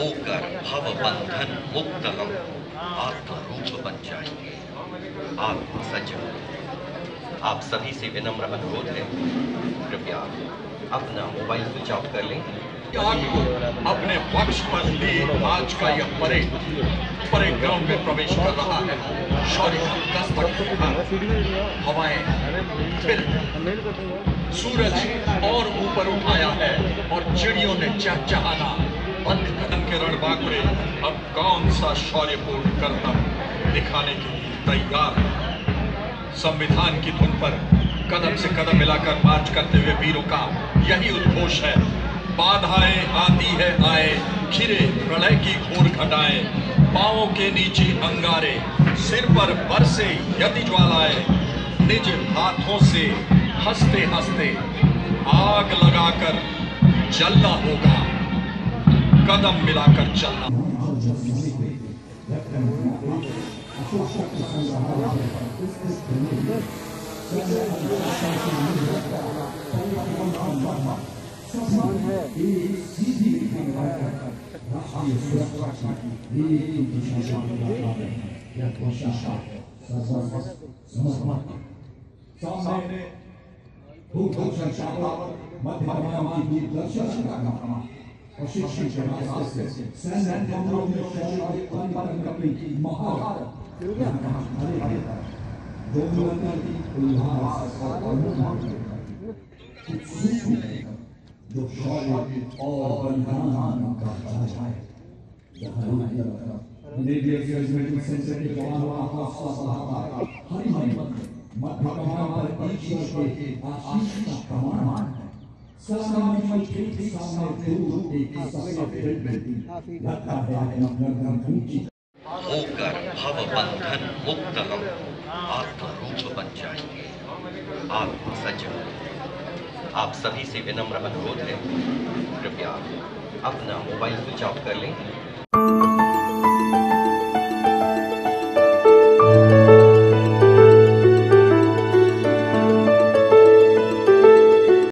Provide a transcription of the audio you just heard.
होकर भव बंधन मुक्त हम आत्म रूप बन जाएँगे आत्म सजग आप सभी से विनम्र अनुरोध है। कृपया अपना मोबाइल स्विच ऑफ़ कर लें। आपको अपने पक्ष पर लिए आज का यह परेड। परेड ग्राउंड में प्रवेश कर रहा है। शौर्य का कसपट हवाएँ। फिर सूरज और ऊपर उठाया है और चिड़ियों ने चहचहाना। कदम के रणबांकुरे अब कौन सा शौर्यपूर्ण कर्तव्य दिखाने के लिए तैयार संविधान की धुन पर कदम से कदम मिलाकर मार्च करते हुए वीरों का यही उद्घोष है। बाधाएँ आती है, आए, खिरे, प्रलय की घोर घटाएँ, पांवों के नीचे अंगारे, सिर पर बरसे यति ज्वालाएँ, निज हाथों से हँसते हँसते आग लगाकर जलना होगा। कदम मिलाकर चलना। सामने। भूभूषण शावर मध्य की दूरदर्शन का Aşı çiçeği hastası. Sen de tamam şahit kalbiden kapıyı mahara. Doğrulardan ilhaz almanlar. Kutsuz şahit ağabeylerinden kaçacak. Ne diye gözlerim senseri doğan ve hassas hatta. Hari hari bakın. Makamlar ilk şahit aşık kamanar. होकर भव बंधन मुक्त हम आत्मरूप बन जाएँगे आत्म सच आप सभी से विनम्र अनुरोध है, कृपया अपना मोबाइल स्विच ऑफ़ कर लें।